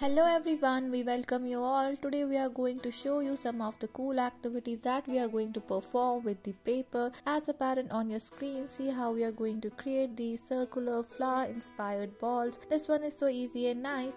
Hello everyone, we welcome you all. Today we are going to show you some of the cool activities that we are going to perform with the paper. As apparent on your screen, see how we are going to create these circular flower inspired balls. This one is so easy and nice.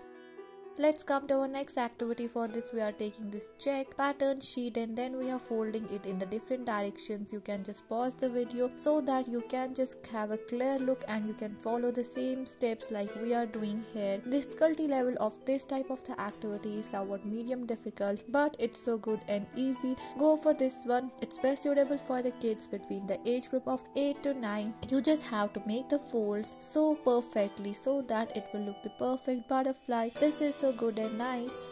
Let's come to our next activity for this. We are taking this check pattern sheet and then we are folding it in the different directions. You can just pause the video so that you can just have a clear look and you can follow the same steps like we are doing here. Difficulty level of this type of the activity is somewhat medium difficult but it's so good and easy. Go for this one. It's best suitable for the kids between the age group of 8 to 9 you just have to make the folds so perfectly so that it will look the perfect butterfly. This is so good and nice.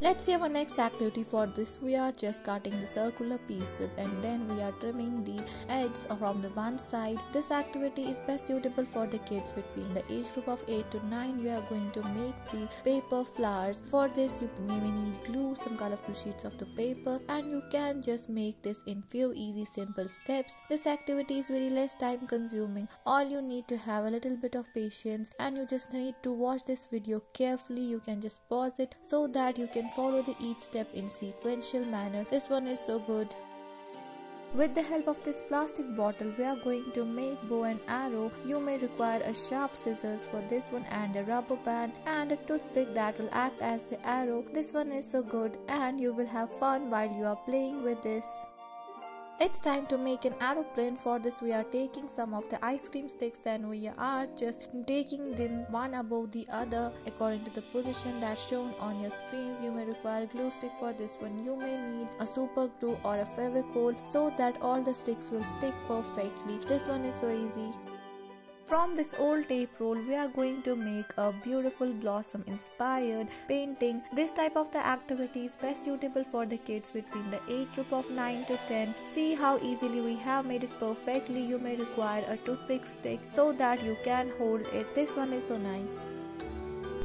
Let's see our next activity for this. We are just cutting the circular pieces and then we are trimming edges from the one side. This activity is best suitable for the kids between the age group of 8 to 9. We are going to make the paper flowers. For this you may need glue, some colorful sheets of the paper and you can just make this in few easy simple steps. This activity is very less time consuming. All you need to have a little bit of patience and you just need to watch this video carefully. You can just pause it so that you can follow the each step in sequential manner. This one is so good. With the help of this plastic bottle, we are going to make bow and arrow. You may require a sharp scissors for this one and a rubber band and a toothpick that will act as the arrow. This one is so good and you will have fun while you are playing with this. It's time to make an aeroplane. For this we are taking some of the ice cream sticks then we are just taking them one above the other according to the position that's shown on your screens. You may require a glue stick for this one. You may need a super glue or a fevicol so that all the sticks will stick perfectly. This one is so easy. From this old tape roll, we are going to make a beautiful blossom inspired painting. This type of the activity is best suitable for the kids between the age group of 9 to 10. See how easily we have made it perfectly. You may require a toothpick stick so that you can hold it. This one is so nice.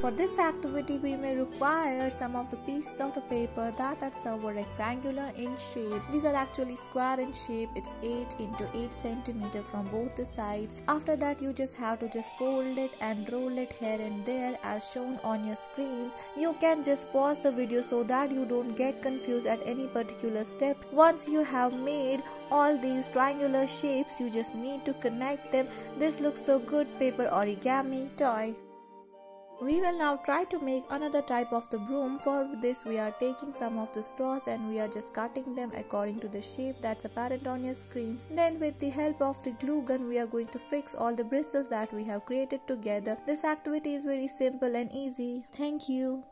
For this activity, we may require some of the pieces of the paper that are somewhat rectangular in shape. These are actually square in shape. It's 8 into 8 centimeter from both the sides. After that, you just have to just fold it and roll it here and there as shown on your screens. You can just pause the video so that you don't get confused at any particular step. Once you have made all these triangular shapes, you just need to connect them. This looks so good paper origami toy. We will now try to make another type of the broom. For this we are taking some of the straws and we are just cutting them according to the shape that's apparent on your screen. Then with the help of the glue gun we are going to fix all the bristles that we have created together. This activity is very simple and easy. Thank you.